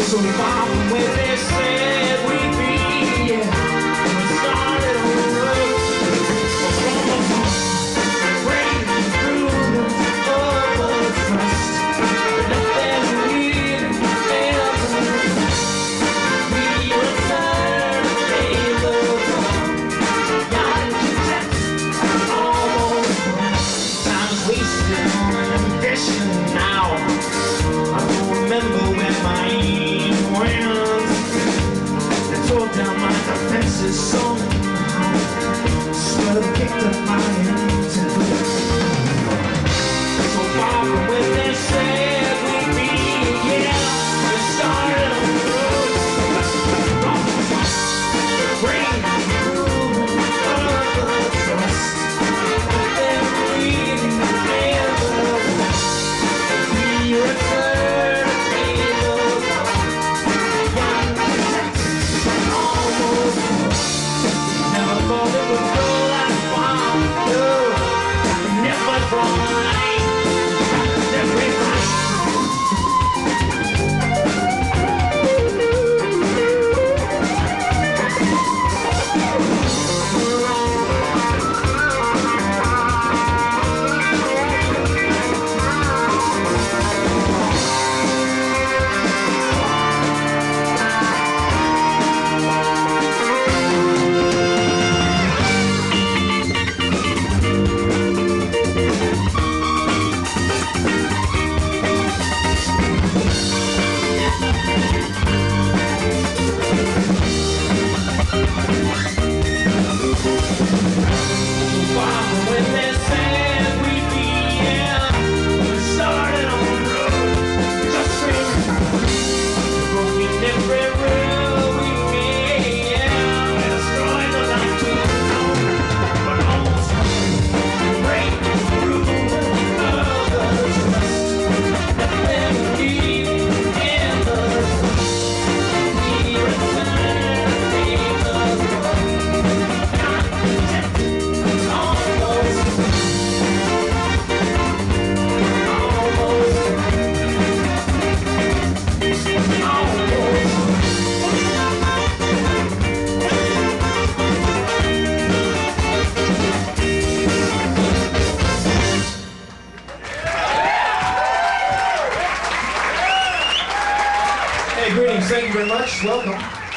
So far from with they say is so Greetings. Thank you very much. Welcome.